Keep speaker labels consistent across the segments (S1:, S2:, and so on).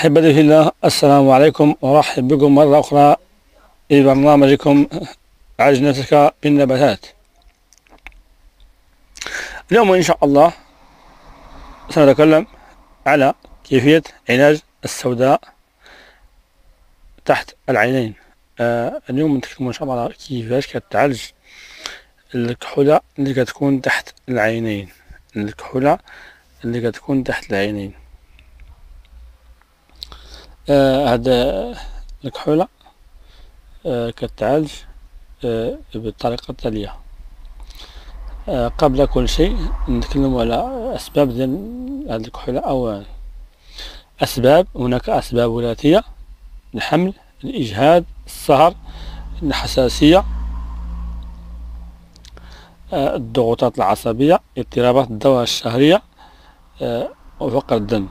S1: أحبتي الله السلام عليكم وأرحب بكم مرة أخرى في برنامجكم عالج نفسك بالنباتات. اليوم إن شاء الله سنتكلم على كيفية علاج السوداء تحت العينين. آه اليوم نتكلم إن شاء الله على كيفاش كتعالج الكحولة اللي كتكون تحت العينين. الكحولة اللي كتكون تحت العينين. آه هذا الكحولة آه كتعالج آه بالطريقة التالية آه قبل كل شيء نتكلم على أسباب ديال هذه الكحولة. أولا أسباب هناك أسباب وراثية الحمل الإجهاد السهر الحساسية آه الضغوطات العصبية اضطرابات الدورة الشهرية آه وفقر الدم.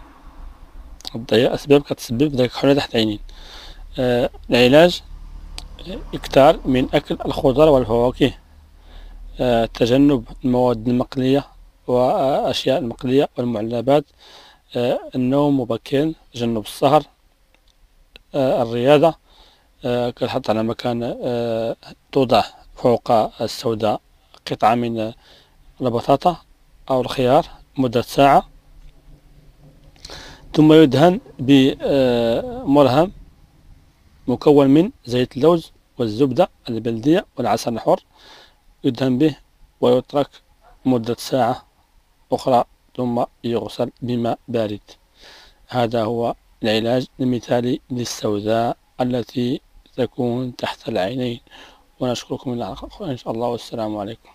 S1: هي أسباب كتسبب ذلك الكحولة تحت العينين آه العلاج إكثار من أكل الخضر والفواكه. آه تجنب المواد المقلية وأشياء المقلية والمعلبات. آه النوم مبكرا تجنب السهر. آه الرياضة. آه كتحط على مكان آه توضع فوق السوداء قطعة من البطاطا أو الخيار مدة ساعة. ثم يدهن بمرهم مكون من زيت اللوز والزبدة البلدية والعسل الحر يدهن به ويترك مدة ساعة أخرى ثم يغسل بماء بارد. هذا هو العلاج المثالي للسوداء التي تكون تحت العينين. ونشكركم إن شاء الله والسلام عليكم.